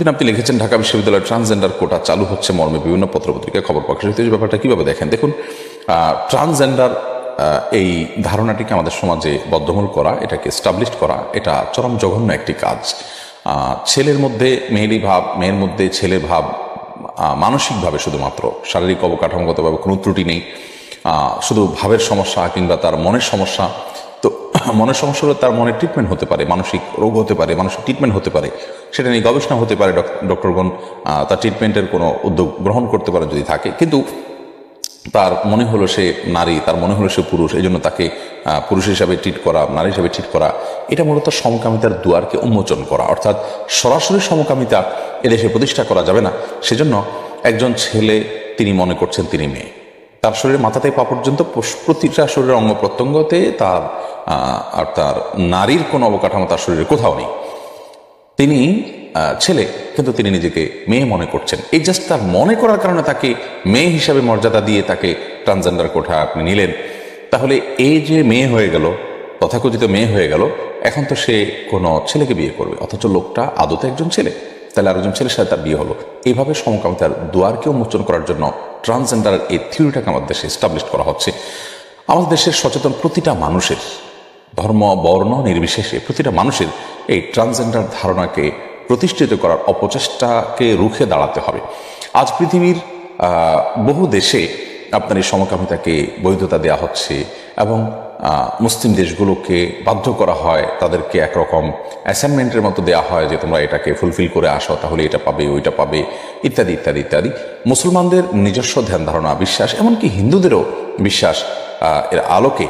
ওদিন আপনি লিখেছেন, ঢাকা বিশ্ববিদ্যালয়ের ট্রান্সজেন্ডার কোটা চালু হচ্ছে মর্মে বিভিন্ন পত্রপত্রিকায় খবর প্রকাশিত হয়েছে ব্যাপারটা কীভাবে দেখেন? দেখুন ট্রান্সজেন্ডার এই ধারণাটিকে আমাদের সমাজে বদ্ধমূল করা, এটাকে স্টাবলিশ করা, এটা চরম জঘন্য একটি কাজ। ছেলের মধ্যে মেয়েলি ভাব, মেয়ের মধ্যে ছেলে ভাব মানসিকভাবে শুধুমাত্র। শারীরিক অবকাঠামোগতভাবে কোনো ত্রুটি নেই। শুধু ভাবের সমস্যা কিংবা তার মনের সমস্যা মনের সমস্যা হলে তার মনের ট্রিটমেন্ট হতে পারে, মানসিক রোগ হতে পারে, মানসিক ট্রিটমেন্ট হতে পারে। সেটা নিয়ে গবেষণা হতে পারে ডক্টরগণ তার ট্রিটমেন্টের কোনো উদ্যোগ গ্রহণ করতে পারে যদি থাকে। কিন্তু তার মনে হলো সে নারী, তার মনে হলো সে পুরুষ, এই জন্য তাকে পুরুষ হিসাবে ট্রিট করা, নারী হিসাবে ট্রিট করা, এটা মূলত সমকামিতার দুয়ারকে উন্মোচন করা। অর্থাৎ সরাসরি সমকামিতা এদেশে প্রতিষ্ঠা করা যাবে না। সেজন্য একজন ছেলে, তিনি মনে করছেন তিনি মেয়ে। তার শরীরে মাথা থেকে পা পর্যন্ত প্রতিটা শরীরের অঙ্গ প্রত্যঙ্গতে তার আর তার নারীর কোনো অবকাঠামো তার শরীরে কোথাও নেই। তিনি ছেলে, কিন্তু তিনি নিজেকে মেয়ে মনে করছেন। এই জাস্ট তার মনে করার কারণে তাকে মেয়ে হিসাবে মর্যাদা দিয়ে তাকে ট্রান্সজেন্ডার কোঠা আপনি নিলেন। তাহলে এই যে মেয়ে হয়ে গেল, তথাকথিত মেয়ে হয়ে গেল, এখন তো সে কোনো ছেলেকে বিয়ে করবে, অথচ লোকটা আদতে একজন ছেলে। তাহলে আরেকজন ছেলের সাথে তার বিয়ে হলো। এইভাবে সমকামিতার দুয়ারকে উন্মোচন করার জন্য ট্রান্সজেন্ডার এই থিওরিটাকে আমাদের দেশে এস্টাবলিশ করা হচ্ছে। আমাদের দেশের সচেতন প্রতিটা মানুষের ধর্ম, বর্ণ নির্বিশেষে প্রতিটা মানুষের এই ট্রান্সজেন্ডার ধারণাকে প্রতিষ্ঠিত করার অপচেষ্টাকে রুখে দাঁড়াতে হবে। আজ পৃথিবীর বহু দেশে আপনার এই সমকামিতাকে বৈধতা দেওয়া হচ্ছে এবং মুসলিম দেশগুলোকে বাধ্য করা হয়, তাদেরকে একরকম অ্যাসাইনমেন্টের মতো দেওয়া হয় যে তোমরা এটাকে ফুলফিল করে আসো, তাহলে এটা পাবে, ওইটা পাবে, ইত্যাদি ইত্যাদি ইত্যাদি। মুসলমানদের নিজস্ব ধ্যান ধারণা, বিশ্বাস, এমনকি হিন্দুদেরও বিশ্বাস এর আলোকে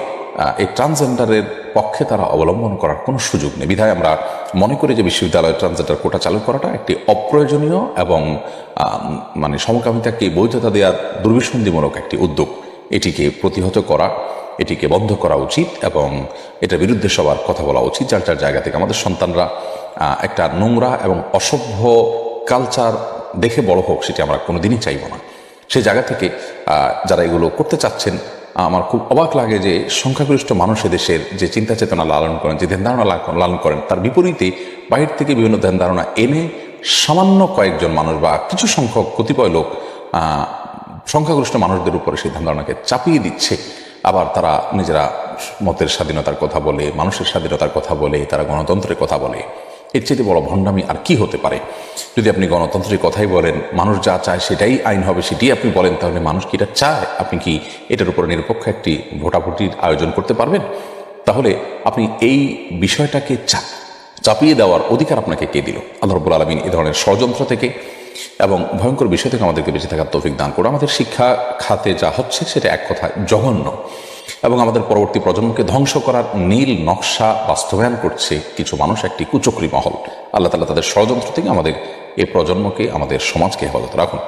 এই ট্রান্সজেন্ডারের পক্ষে তারা অবলম্বন করার কোনো সুযোগ নেই। বিধায় আমরা মনে করি যে বিশ্ববিদ্যালয়ের ট্রান্সজেন্ডার কোটা চালু করাটা একটি অপ্রয়োজনীয় এবং মানে সমকামিতাকে বৈধতা দেওয়ার দুর্বিসন্ধিমূলক একটি উদ্যোগ। এটিকে প্রতিহত করা, এটিকে বন্ধ করা উচিত এবং এটার বিরুদ্ধে সবার কথা বলা উচিত, যার যার জায়গা থেকে আমাদের সন্তানরা একটা নোংরা এবং অসভ্য কালচার দেখে বড় হোক, সেটি আমরা কোনোদিনই চাইব না। সেই জায়গা থেকে যারা এগুলো করতে চাচ্ছেন আমার খুব অবাক লাগে যে সংখ্যাগরিষ্ঠ মানুষ দেশের যে চিন্তা চেতনা লালন করেন, যে ধ্যান ধারণা লালন করেন, তার বিপরীতে বাহির থেকে বিভিন্ন ধ্যান ধারণা এনে সামান্য কয়েকজন মানুষ বা কিছু সংখ্যক কতিপয় লোক সংখ্যাগরিষ্ঠ মানুষদের উপরে সেই ধ্যান ধারণাকে চাপিয়ে দিচ্ছে। আবার তারা নিজেরা মতের স্বাধীনতার কথা বলে, মানুষের স্বাধীনতার কথা বলে, তারা গণতন্ত্রের কথা বলে। এর চেয়ে বড় ভণ্ডামি আর কি হতে পারে? যদি আপনি গণতন্ত্রের কথাই বলেন, মানুষ যা চায় সেটাই আইন হবে সেটাই আপনি বলেন, তাহলে মানুষ কি এটা চায়? আপনি কি এটার উপরে নিরপেক্ষ একটি ভোটাভুটির আয়োজন করতে পারবেন? তাহলে আপনি এই বিষয়টাকে চা, চাপিয়ে দেওয়ার অধিকার আপনাকে কে দিল? আল্লাহ রব্বুল আলমিন এ ধরনের ষড়যন্ত্র থেকে এবং ভয়ঙ্কর বিষয় থেকে আমাদেরকে বেঁচে থাকার তৌফিক দান করে আমাদের শিক্ষা খাতে যা হচ্ছে সেটা এক কথা জঘন্য। এবং আমাদের পরবর্তী প্রজন্মকে ধ্বংস করার নীল নকশা বাস্তবায়ন করছে কিছু মানুষ, একটি কুচক্রি মহল। আল্লাহ তালা তাদের ষড়যন্ত্র থেকে আমাদের, এ প্রজন্মকে, আমাদের সমাজকে হেফাজত রাখুন।